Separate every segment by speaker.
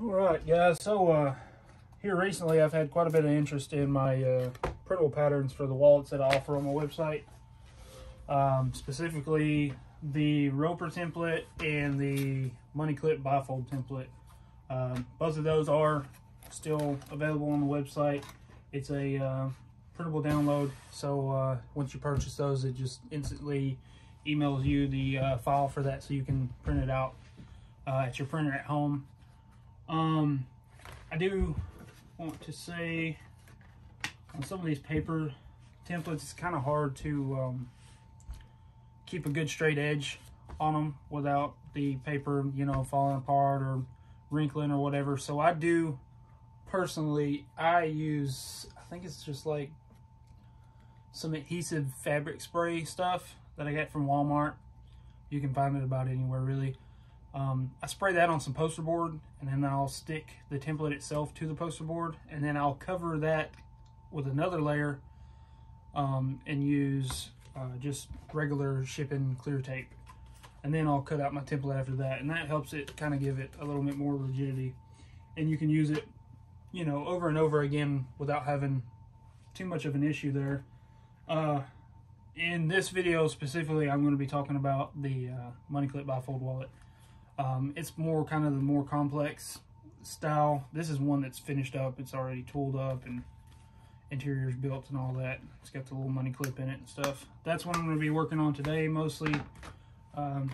Speaker 1: All right, guys. So uh, here recently, I've had quite a bit of interest in my uh, printable patterns for the wallets that I offer on my website. Um, specifically, the Roper template and the Money Clip bifold template. Um, both of those are still available on the website. It's a uh, printable download, so uh, once you purchase those, it just instantly emails you the uh, file for that so you can print it out uh, at your printer at home. Um, I do want to say on some of these paper templates, it's kind of hard to um, keep a good straight edge on them without the paper, you know, falling apart or wrinkling or whatever. So I do personally, I use, I think it's just like some adhesive fabric spray stuff that I got from Walmart. You can find it about anywhere really. Um, I spray that on some poster board and then I'll stick the template itself to the poster board and then I'll cover that with another layer um, and use uh, just regular shipping clear tape. And then I'll cut out my template after that and that helps it kind of give it a little bit more rigidity. And you can use it, you know, over and over again without having too much of an issue there. Uh, in this video specifically, I'm going to be talking about the uh, Money Clip Bifold wallet. Um, it's more kind of the more complex style. This is one that's finished up. It's already tooled up and interiors built and all that. It's got the little money clip in it and stuff. That's what I'm going to be working on today mostly. Um,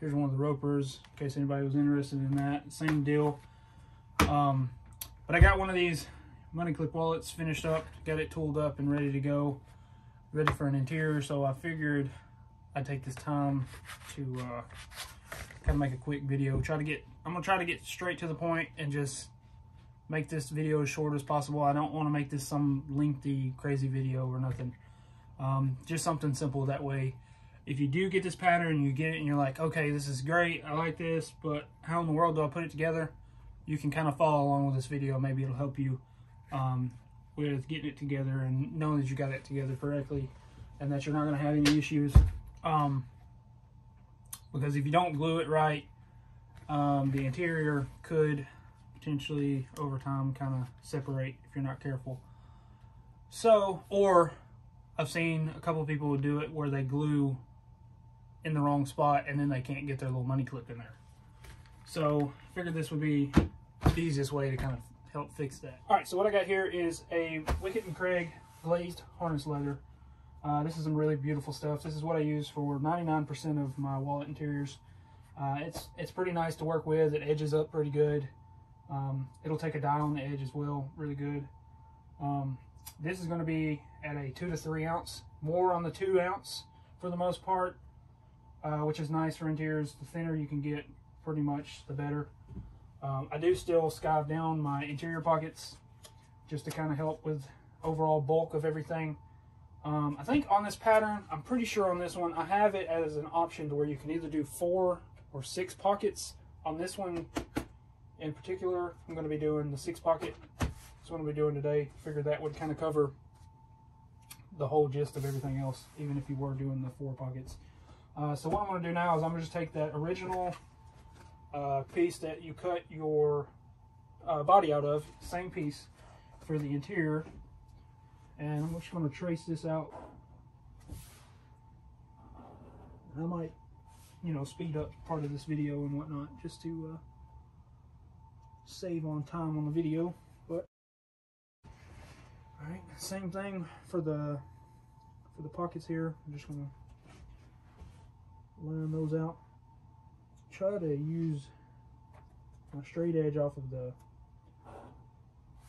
Speaker 1: here's one of the ropers in case anybody was interested in that. Same deal. Um, but I got one of these money clip wallets finished up, got it tooled up and ready to go, ready for an interior. So I figured I'd take this time to uh, kind of make a quick video. Try to get, I'm gonna try to get straight to the point and just make this video as short as possible. I don't want to make this some lengthy, crazy video or nothing. Um, just something simple that way. If you do get this pattern, you get it and you're like, okay, this is great. I like this, but how in the world do I put it together? You can kind of follow along with this video. Maybe it'll help you um, with getting it together and knowing that you got it together correctly and that you're not going to have any issues. Um, because if you don't glue it right, um, the interior could potentially over time kind of separate if you're not careful. So, or I've seen a couple people do it where they glue in the wrong spot and then they can't get their little money clip in there. So, I figured this would be the easiest way to kind of help fix that. All right, so what I got here is a Wickett and Craig glazed harness leather. Uh, this is some really beautiful stuff. This is what I use for 99% of my wallet interiors. Uh, it's it's pretty nice to work with. It edges up pretty good. Um, it'll take a dye on the edge as well, really good. Um, this is going to be at a two to three ounce, more on the two ounce for the most part, uh, which is nice for interiors. The thinner you can get, pretty much the better. Um, I do still skive down my interior pockets just to kind of help with overall bulk of everything. Um, I think on this pattern, I'm pretty sure on this one, I have it as an option to where you can either do four or six pockets. On this one in particular, I'm going to be doing the six pocket. That's what I'm going to be doing today. Figured that would kind of cover the whole gist of everything else, even if you were doing the four pockets. Uh, so what I'm going to do now is I'm going to just take that original uh, piece that you cut your uh, body out of, same piece for the interior, and I'm just going to trace this out. I might, you know, speed up part of this video and whatnot just to uh, save on time on the video. But all right, same thing for the for the pockets here. I'm just going to line those out. Try to use my straight edge off of the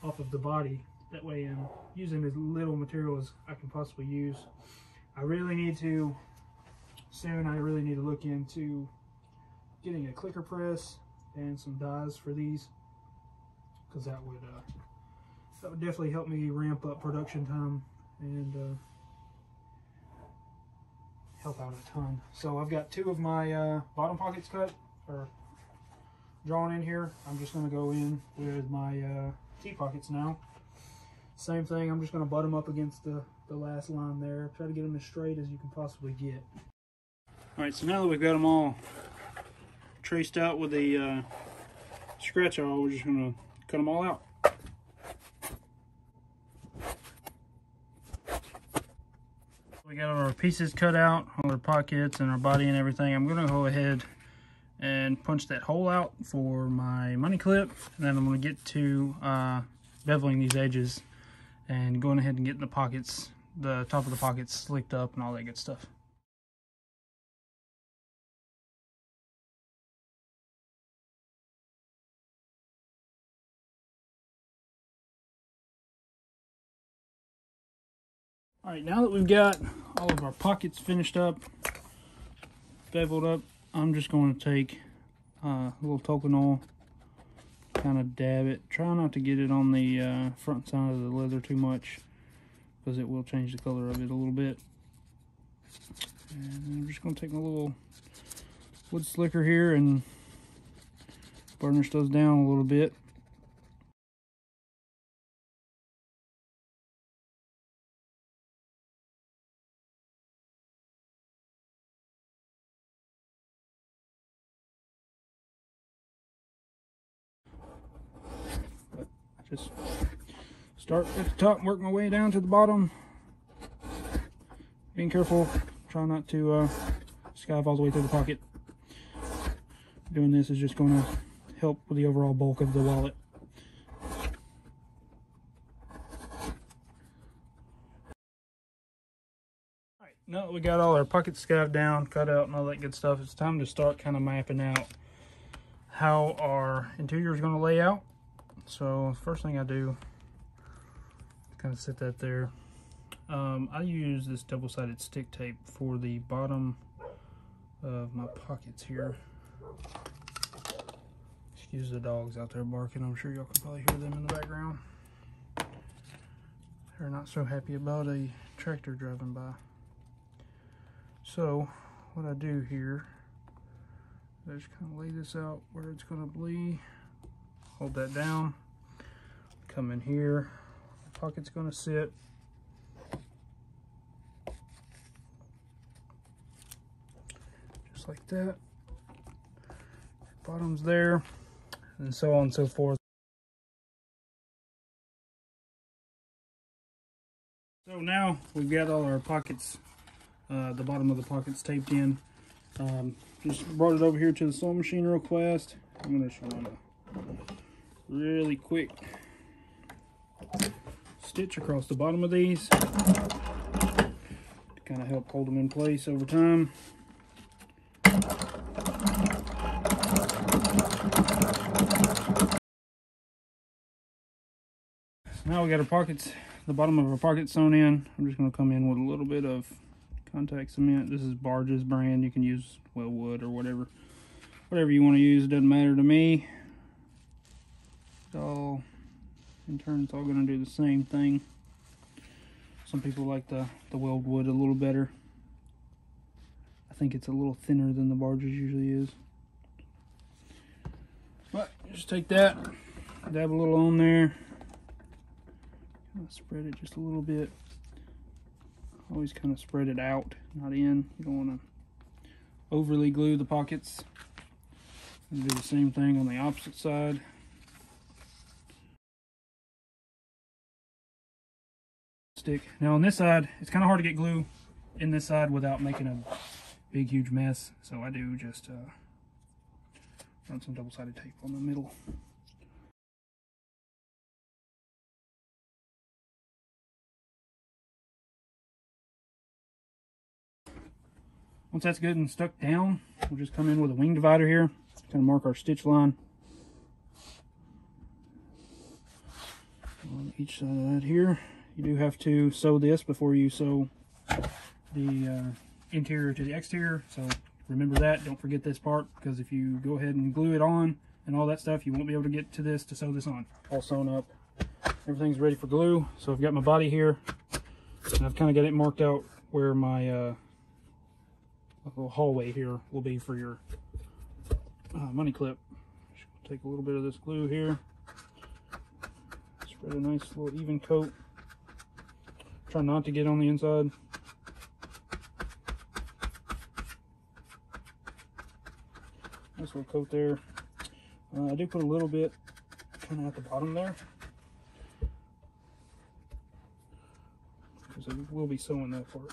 Speaker 1: off of the body that way I'm using as little material as I can possibly use. I really need to, soon I really need to look into getting a clicker press and some dies for these because that would uh, that would definitely help me ramp up production time and uh, help out a ton. So I've got two of my uh, bottom pockets cut or drawn in here. I'm just going to go in with my uh, T-pockets now. Same thing, I'm just going to butt them up against the, the last line there. Try to get them as straight as you can possibly get. Alright, so now that we've got them all traced out with the uh, scratch awl, we're just gonna cut them all out. We got our pieces cut out, all our pockets and our body and everything. I'm gonna go ahead and punch that hole out for my money clip. And then I'm gonna get to uh, beveling these edges and going ahead and getting the pockets, the top of the pockets slicked up and all that good stuff. All right, now that we've got all of our pockets finished up, beveled up, I'm just going to take uh, a little Tokonole, kind of dab it. Try not to get it on the uh, front side of the leather too much because it will change the color of it a little bit. And I'm just going to take my little wood slicker here and burnish those down a little bit. Just start at the top work my way down to the bottom. Being careful try not to uh, skive all the way through the pocket. Doing this is just going to help with the overall bulk of the wallet. Alright, now that we got all our pockets skived down, cut out and all that good stuff, it's time to start kind of mapping out how our interior is going to lay out so first thing I do, kind of set that there. Um, I use this double-sided stick tape for the bottom of my pockets here. Excuse the dogs out there barking. I'm sure y'all can probably hear them in the background. They're not so happy about a tractor driving by. So what I do here, I just kind of lay this out where it's going to bleed hold that down. Come in here. The pocket's going to sit. Just like that. Bottom's there and so on and so forth. So now we've got all our pockets uh, the bottom of the pockets taped in. Um, just brought it over here to the sewing machine real fast. I'm going to show you really quick stitch across the bottom of these to kind of help hold them in place over time. Now we got our pockets, the bottom of our pocket sewn in. I'm just going to come in with a little bit of contact cement. This is Barge's brand. You can use Weldwood or whatever. Whatever you want to use, doesn't matter to me all in turn it's all going to do the same thing. Some people like the the Weldwood a little better. I think it's a little thinner than the barges usually is. But just take that dab a little on there. Kind of spread it just a little bit. Always kind of spread it out not in. You don't want to overly glue the pockets. And do the same thing on the opposite side Now on this side, it's kind of hard to get glue in this side without making a big, huge mess. So I do just uh, run some double-sided tape on the middle. Once that's good and stuck down, we'll just come in with a wing divider here, kind of mark our stitch line. On each side of that here you do have to sew this before you sew the uh, interior to the exterior so remember that. Don't forget this part because if you go ahead and glue it on and all that stuff you won't be able to get to this to sew this on. All sewn up. Everything's ready for glue. So I've got my body here and I've kind of got it marked out where my uh, little hallway here will be for your uh, money clip. Take a little bit of this glue here. Spread a nice little even coat Try not to get on the inside. Nice little coat there. Uh, I do put a little bit kind of at the bottom there. Because I will be sewing that part.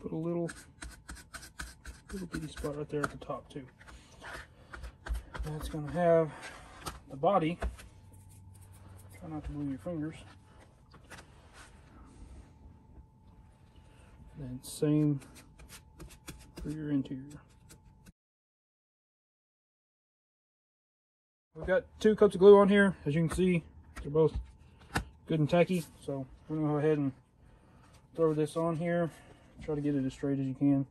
Speaker 1: Put a little, little bitty spot right there at the top too. That's going to have the body. Not to move your fingers. And same for your interior. We've got two coats of glue on here. As you can see, they're both good and tacky. So we're gonna go ahead and throw this on here. Try to get it as straight as you can.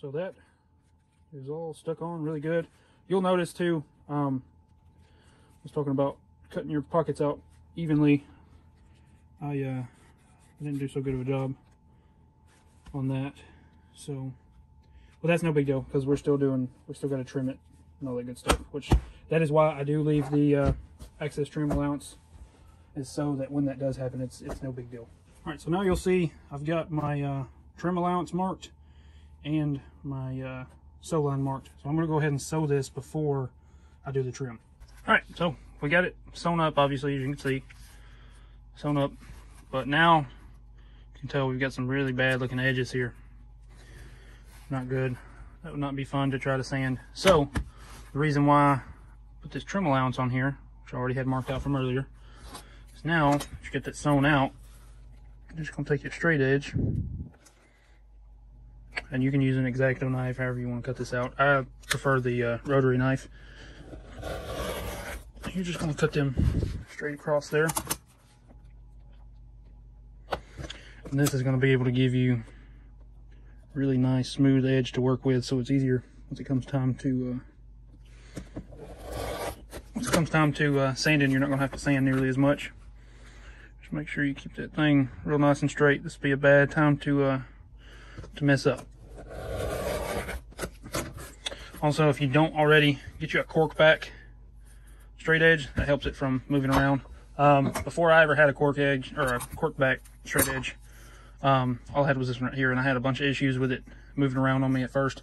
Speaker 1: So that is all stuck on really good. You'll notice too, um, I was talking about cutting your pockets out evenly. I uh, didn't do so good of a job on that. So, well, that's no big deal because we're still doing, we still got to trim it and all that good stuff, which that is why I do leave the uh, excess trim allowance is so that when that does happen, it's, it's no big deal. All right, so now you'll see I've got my uh, trim allowance marked and my uh, sew line marked. So I'm gonna go ahead and sew this before I do the trim. All right, so we got it sewn up, obviously, as you can see, sewn up. But now you can tell we've got some really bad looking edges here. Not good. That would not be fun to try to sand. So the reason why I put this trim allowance on here, which I already had marked out from earlier, is now you get that sewn out, you're just gonna take your straight edge and you can use an X-Acto knife however you want to cut this out. I prefer the uh, rotary knife. You're just going to cut them straight across there. And this is going to be able to give you really nice smooth edge to work with so it's easier once it comes time to uh, once it comes time to uh, sanding you're not going to have to sand nearly as much. Just make sure you keep that thing real nice and straight. This would be a bad time to uh, to mess up. Also, if you don't already, get you a cork back straight edge. That helps it from moving around. Um, before I ever had a cork edge or a cork back straight edge, um, all I had was this one right here, and I had a bunch of issues with it moving around on me at first.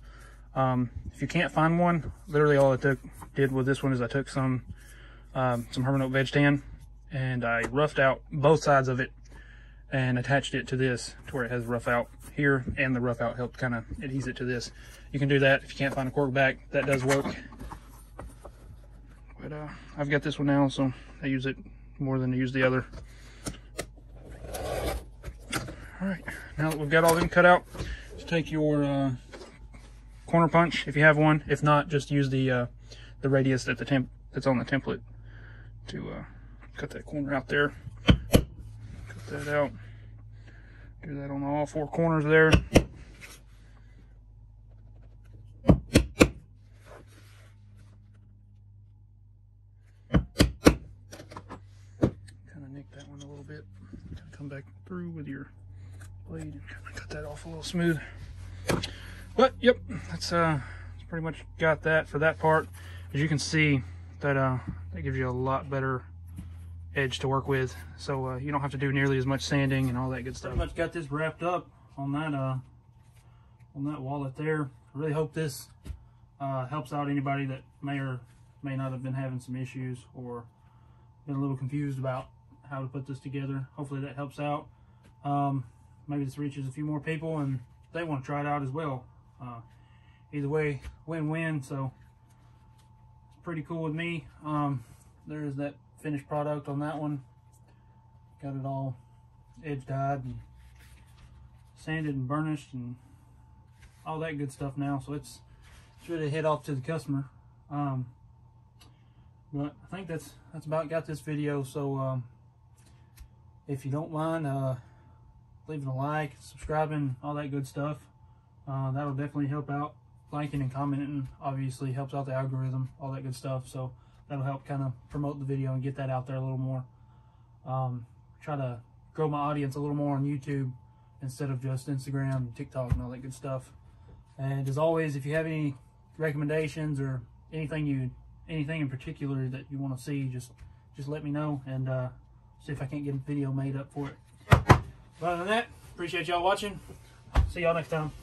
Speaker 1: Um, if you can't find one, literally all I took did with this one is I took some um, some Hermann Oak veg tan and I roughed out both sides of it and attached it to this to where it has rough out here and the rough out helped kind of adhese it to this. You can do that if you can't find a cork back. That does work. But uh, I've got this one now, so I use it more than I use the other. All right, now that we've got all them cut out, just take your uh, corner punch if you have one. If not, just use the uh, the radius that the temp that's on the template to uh, cut that corner out there. That out. Do that on all four corners there. Kind of nick that one a little bit. Come back through with your blade and kind of cut that off a little smooth. But yep, that's uh, pretty much got that for that part. As you can see, that uh, that gives you a lot better edge to work with so uh, you don't have to do nearly as much sanding and all that good stuff. Pretty much got this wrapped up on that uh, on that wallet there. I really hope this uh, helps out anybody that may or may not have been having some issues or been a little confused about how to put this together. Hopefully that helps out. Um, maybe this reaches a few more people and they want to try it out as well. Uh, either way, win-win. So it's pretty cool with me. Um, there's that finished product on that one. Got it all edge dyed and sanded and burnished and all that good stuff now. So it's it's ready to head off to the customer. Um, but I think that's that's about got this video. So um, if you don't mind uh, leaving a like, subscribing, all that good stuff, uh, that'll definitely help out. Liking and commenting obviously helps out the algorithm, all that good stuff. So that'll help kind of promote the video and get that out there a little more. Um, try to grow my audience a little more on YouTube instead of just Instagram TikTok and all that good stuff. And as always, if you have any recommendations or anything you anything in particular that you want to see, just just let me know and uh, see if I can't get a video made up for it. But other than that, appreciate y'all watching. See y'all next time.